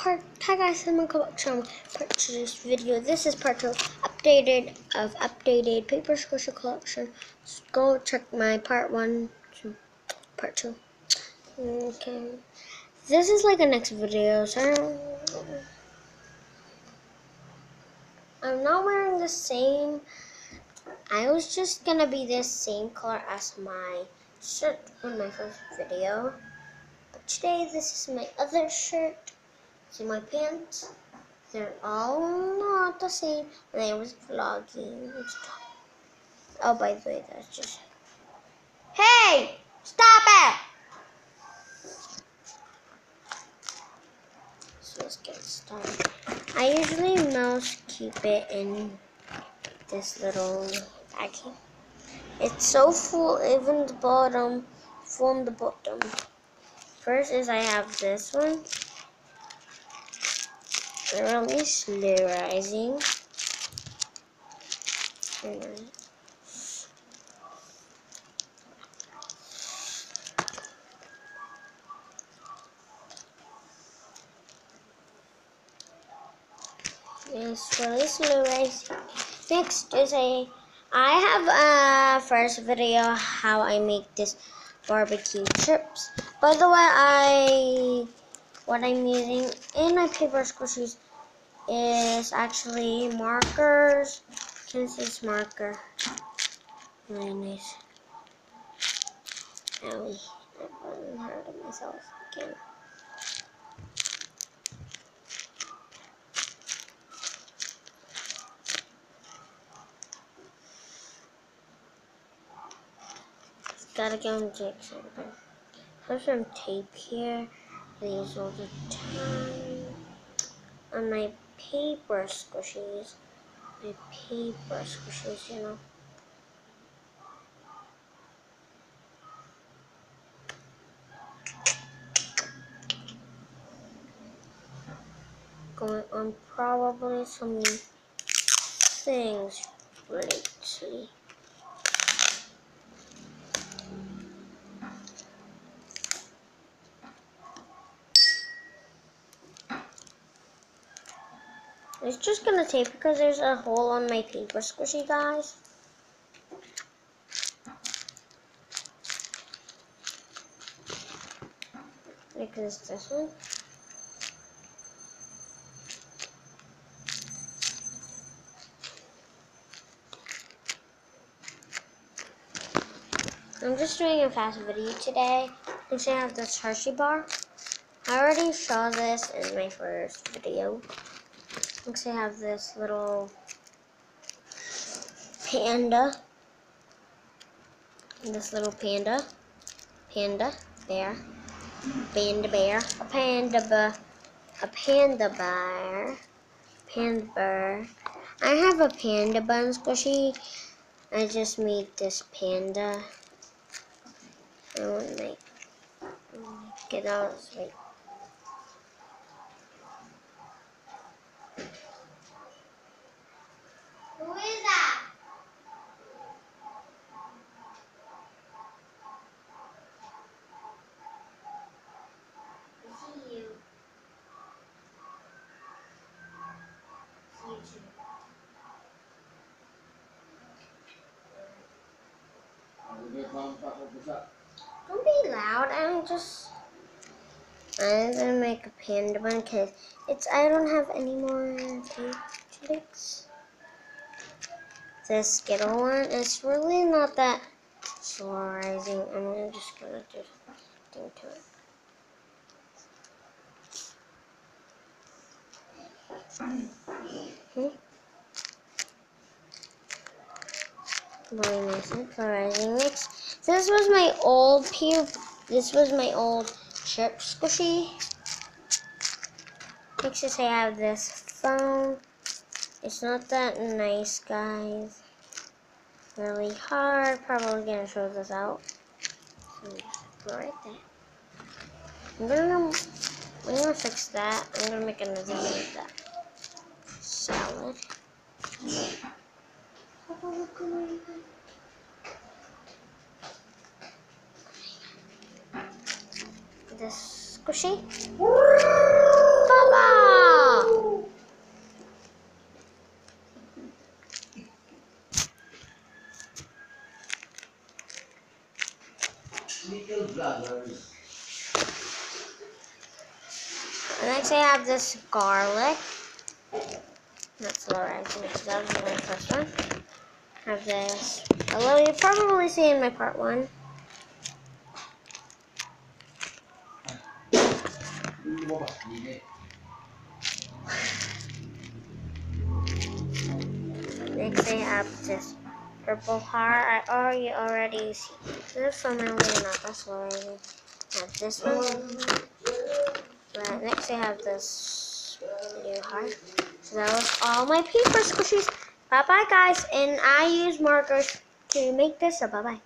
part. Hi guys, I'm Michael Chum. Part two this video. This is part two, updated of updated paper squisher collection. So go check my part one, to part two. Okay, this is like a next video. So I'm not wearing the same. I was just gonna be the same color as my shirt in my first video. But today, this is my other shirt. See my pants? They're all not the same. And I was vlogging. Oh, by the way, that's just. Hey! Stop it! So let's get started. I usually most keep it in this little baggie. It's so full, even the bottom, from the bottom. First is I have this one. Really slow rising. It's really slow rising. Next is a I have a first video how I make this barbecue chips. By the way, I what I'm using in my paper squishies is actually markers. Kansas marker. Really nice. Owie. I'm hurting myself again. gotta get on jig something. Have some tape here. Use all the time. On my paper squishies. My paper squishies, you know. Going on probably some things lately. It's just gonna tape because there's a hole on my paper squishy, guys. Because this one. I'm just doing a fast video today. Since I have this Hershey bar. I already saw this in my first video. Next I have this little panda. This little panda. Panda bear. Panda bear. A panda bear. A panda bear. Panda bear. I have a panda bun squishy. I just made this panda. I want to make get out of Don't be loud. I'm just. I'm gonna make a panda bun because it's. I don't have any more tricks. This Skittle one is really not that slow rising. I'm just gonna do something to it. Nice and polarizing mix. This was my old pew. This was my old chip squishy. Next is I have this phone. It's not that nice, guys. Really hard. Probably gonna show this out. So right there. I'm gonna, I'm gonna fix that. I'm gonna make another one of that salad. ಖುಷಿ Next I have this garlic. That's low ranking, so that was the first one. I have this, although you probably seen my part one. Next I have this purple heart. I already already see this one really not that's already. I have this one. But next I have this blue heart. So that was all my paper squishies. Bye bye guys, and I use markers to make this. So bye bye.